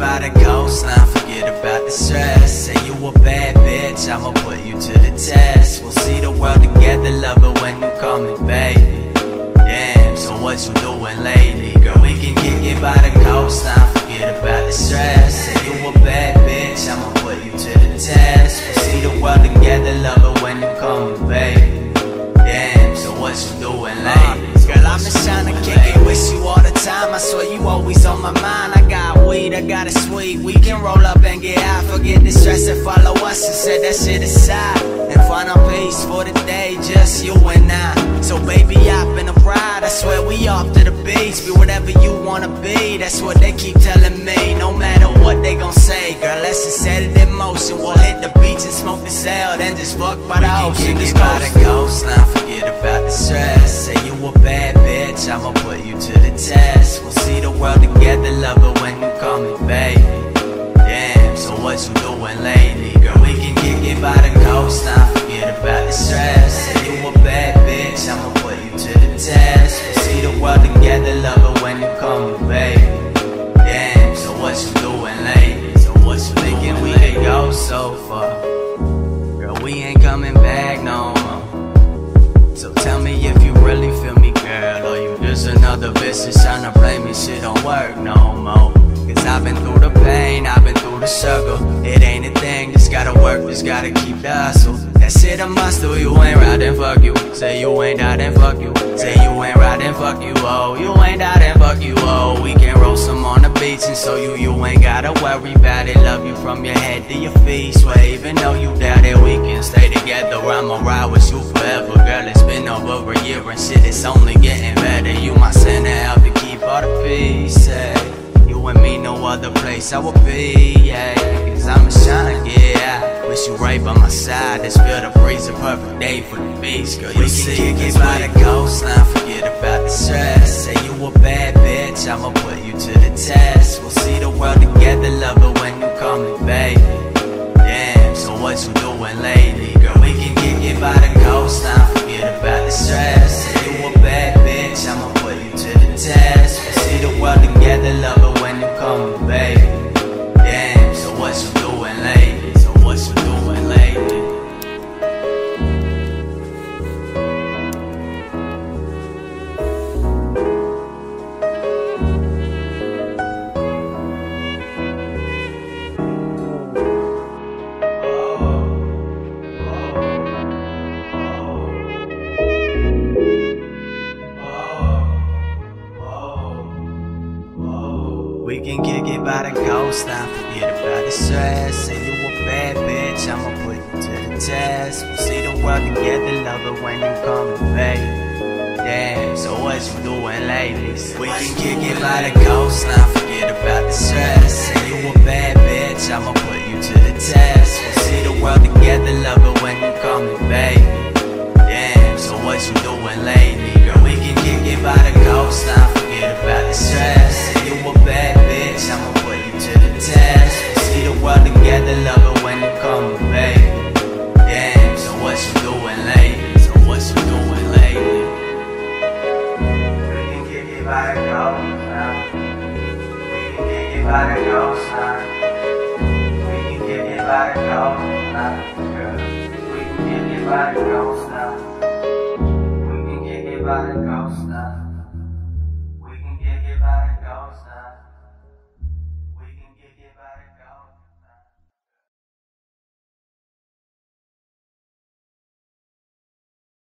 by the coastline, forget about the stress. Say you a bad bitch, I'ma put you to the test. We'll see the world together, love it when you call me baby. Damn, so what you doing lately? Girl, we can kick it by the coastline, forget about the stress. Say you a bad bitch, I'ma put you to the test. We'll see the world together, love it when you call me baby. Damn, so what you doing uh, lately? Girl, I'm just trying to kick it with you all the time. I swear you always on my mind. Weed, I got it sweet. We can roll up and get high. Forget the stress and follow us and set that shit aside. And find our peace for the day, just you and I. So baby, hop in a ride. I swear we off to the beach. Be whatever you wanna be. That's what they keep telling me. No matter what they gon' say, girl, let's just set it in motion. We'll hit the beach and smoke the cell, then just fuck by the ocean. Just by the coastline, forget about the stress. Say you a bad bitch, I'ma put you to the test. What you doing lately? Girl, we can kick it by the coastline, forget about the stress. Say you a bad bitch, I'ma put you to the test. We'll see the world together, love it when you call me baby. Damn, so what you doing lately? So what you thinking we can go so far? Girl, we ain't coming back no more. So tell me if you really feel me, girl, or you just another bitch that's tryna play me. Shit don't work no more. Cause I've been through the pain, I've been through the struggle. It ain't a thing, just gotta work, just gotta keep the hustle. That shit a must do, you ain't right, fuck you. Say you ain't out, then fuck you. Say you ain't right, then fuck you, oh. You ain't out, fuck you, oh. We can roll some on the beach and show you you ain't gotta worry about it. Love you from your head to your feet. Swear even though you doubt it, we can stay together. I'ma ride with you forever, girl. It's been over a year and shit, it's only getting better. You my center, help to keep all the peace. And me, no other place I would be, yeah. Cause I'm just tryna get out. Wish you right by my side. This feel the breeze, a perfect day for the beach, girl. You see, kick it by the coastline, forget about the stress. Say you a bad We can kick it by the coastline, forget about the stress. Say you a bad bitch, I'ma put you to the test. We'll see the world together, love it when you come baby. Damn, so what you doing lately? We can kick it by the coastline, forget about the stress. Say you a bad bitch, I'ma put you to the test. We'll see the world together, love it when you come baby. Damn, so what you doing lately? Love it when you come baby. Damn, so what you doing lately? So what you doing lately? We can kick it by the coastline. We can kick it by the coastline. We can kick it by the coastline, girl. We can kick it by the coastline. We can kick it by the coastline.